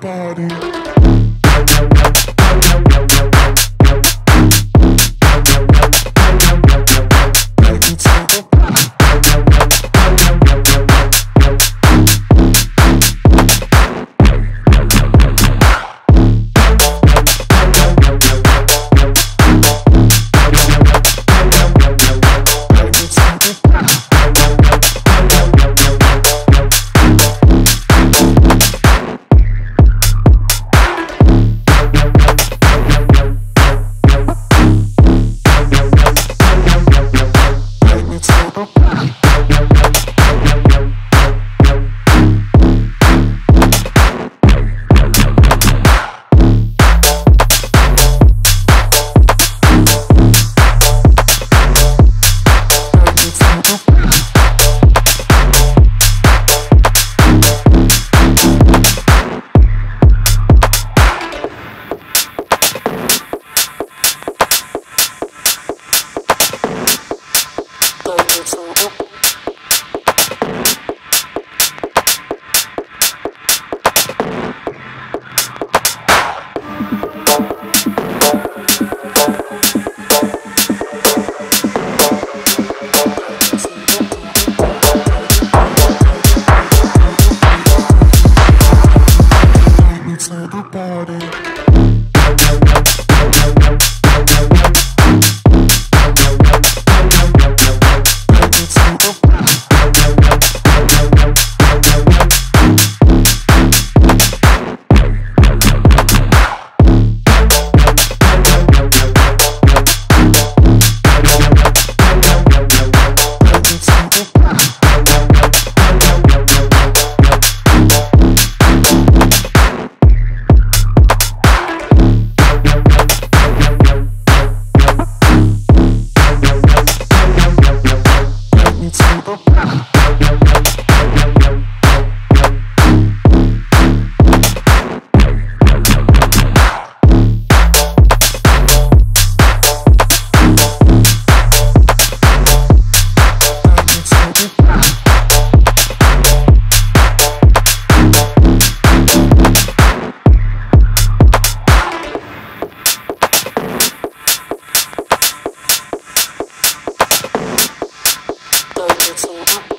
body. Take floating to